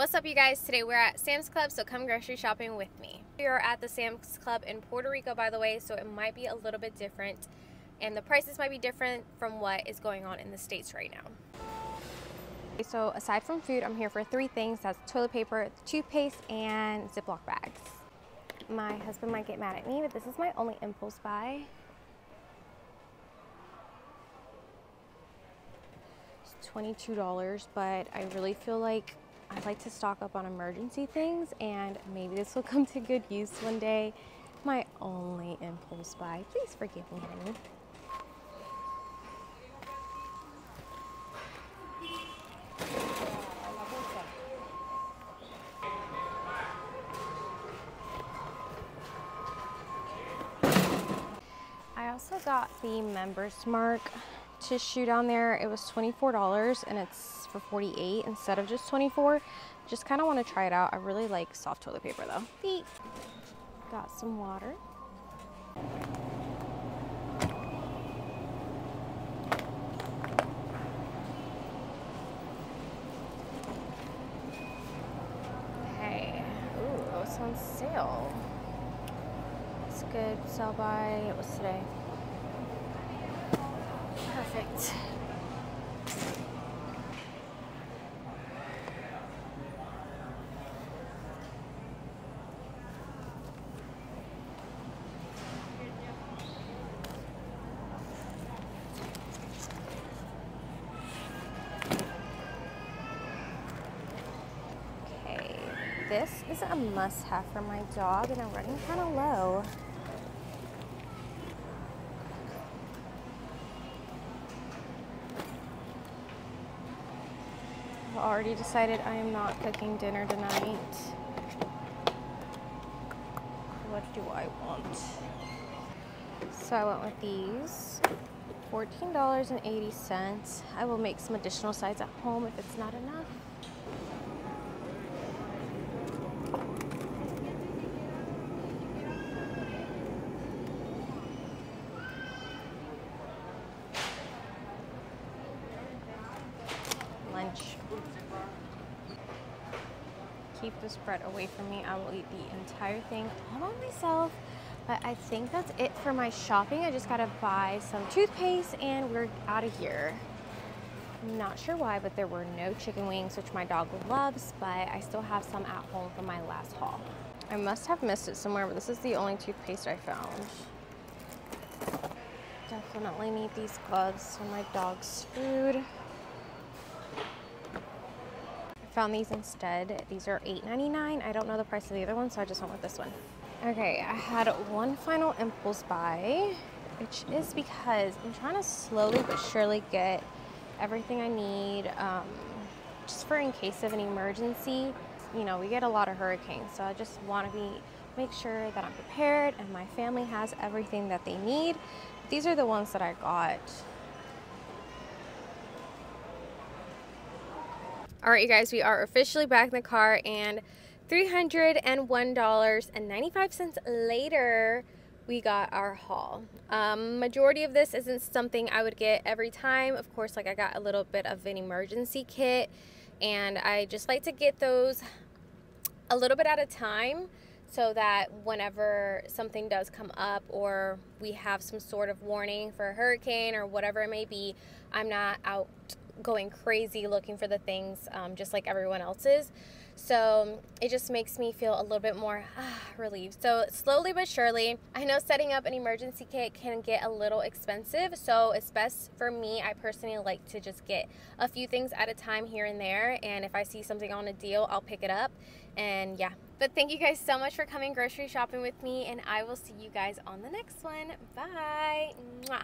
What's up you guys? Today we're at Sam's Club, so come grocery shopping with me. We are at the Sam's Club in Puerto Rico by the way, so it might be a little bit different and the prices might be different from what is going on in the States right now. So aside from food, I'm here for three things. That's toilet paper, toothpaste, and Ziploc bags. My husband might get mad at me, but this is my only impulse buy. It's $22, but I really feel like I like to stock up on emergency things and maybe this will come to good use one day. My only impulse buy. Please forgive me, honey. I also got the Members Mark tissue down there. It was $24 and it's for 48 instead of just 24. Just kind of want to try it out. I really like soft toilet paper though. Got some water. Okay. Ooh, those on sale. It's good. Sell by, it was today. Perfect. This is a must-have for my dog and I'm running kind of low. Already decided I am not cooking dinner tonight. What do I want? So I went with these. $14.80. I will make some additional sides at home if it's not enough. Keep the spread away from me. I will eat the entire thing all by myself. But I think that's it for my shopping. I just gotta buy some toothpaste and we're out of here. Not sure why, but there were no chicken wings, which my dog loves, but I still have some at home from my last haul. I must have missed it somewhere, but this is the only toothpaste I found. Definitely need these gloves for my dog's food found these instead. These are $8.99. I don't know the price of the other one, so I just went with this one. Okay, I had one final impulse buy, which is because I'm trying to slowly but surely get everything I need um, just for in case of an emergency. You know, we get a lot of hurricanes, so I just want to be make sure that I'm prepared and my family has everything that they need. These are the ones that I got. All right, you guys, we are officially back in the car and $301.95 later, we got our haul. Um, majority of this isn't something I would get every time. Of course, like I got a little bit of an emergency kit and I just like to get those a little bit at a time so that whenever something does come up or we have some sort of warning for a hurricane or whatever it may be, I'm not out going crazy looking for the things um, just like everyone else is. So it just makes me feel a little bit more ah, relieved. So slowly but surely, I know setting up an emergency kit can get a little expensive. So it's best for me, I personally like to just get a few things at a time here and there. And if I see something on a deal, I'll pick it up. And yeah, but thank you guys so much for coming grocery shopping with me. And I will see you guys on the next one. Bye. Mwah.